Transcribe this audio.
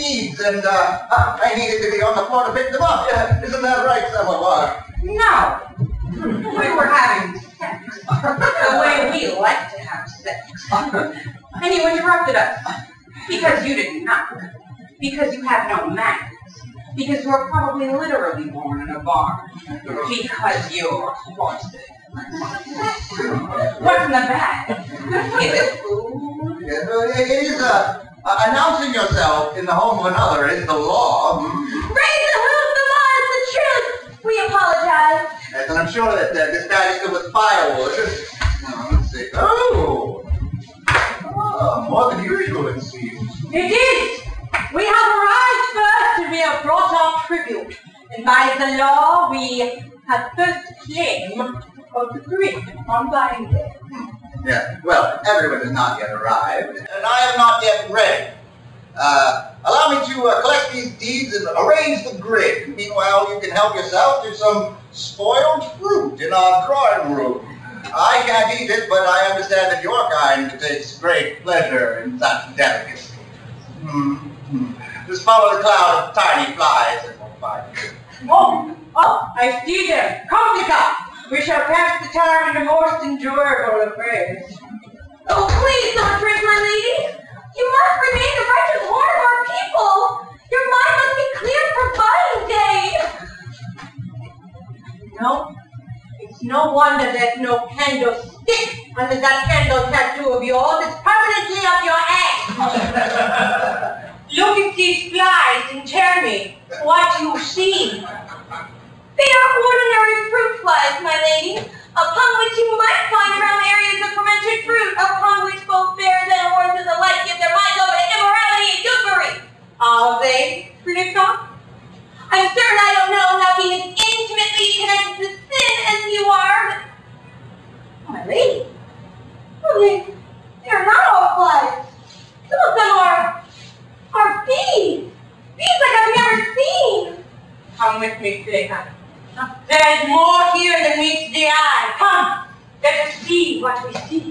and uh, I needed to be on the floor to pick them up. Yeah, isn't that right, Samovar? No. We were having sex. The way we like to have sex. And you interrupted us. Because you didn't know. Because you have no manners. Because you were probably literally born in a barn. Because you're haunted. What's in the bag? Is it food? It is, uh, uh, announcing yourself in the home of another is the law. Raise the hoof, the law is the truth. We apologize. Yes, and I'm sure that uh, this bag is filled with firewood. Now, let's see. Oh! Uh, more than usual, it seems. It is. We have arrived first and we have brought our tribute. And by the law, we have first claim of the grid on buying day. Yeah, well, everyone has not yet arrived, and I am not yet ready. Uh, allow me to uh, collect these deeds and arrange the grid. Meanwhile, you can help yourself to some spoiled fruit in our drawing room. I can't eat it, but I understand that your kind takes great pleasure in such delicacy. Hmm, hmm. Just follow the cloud of tiny flies and we'll find you. Oh, oh, I see them. Come, Complica! We shall pass the time in the most enjoyable affairs. Oh, please don't drink, my lady. You must remain the righteous horn of our people. Your mind must be clear for buying day. No, it's no wonder there's no candlestick under that candle tattoo of yours. It's permanently up your ass. Look at these flies and tell me what you see. Flies, my lady, upon which you might find around areas of fermented fruit, upon which both bears and horses alike give their minds over to immorality and goobery. Are they, Flicka? I'm certain I don't know how being as intimately connected to sin as you are, but... Oh, my lady, oh, they, they're not all flies. Some of them are... are bees. Bees like I've never seen. Come with me, Flicka. There's more here than meets the eye. Come, let us see what we see.